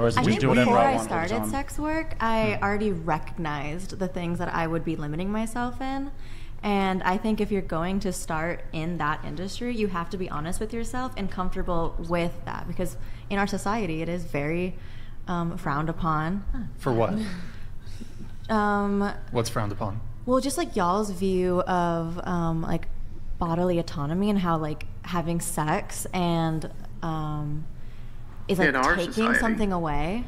Or is it I just do whatever before I I want all the started sex work, I already recognized the things that I would be limiting myself in. And I think if you're going to start in that industry, you have to be honest with yourself and comfortable with that because in our society, it is very um, frowned upon. For what? Um, What's frowned upon? well, just like y'all's view of um, like bodily autonomy and how like having sex and um, is like taking society. something away.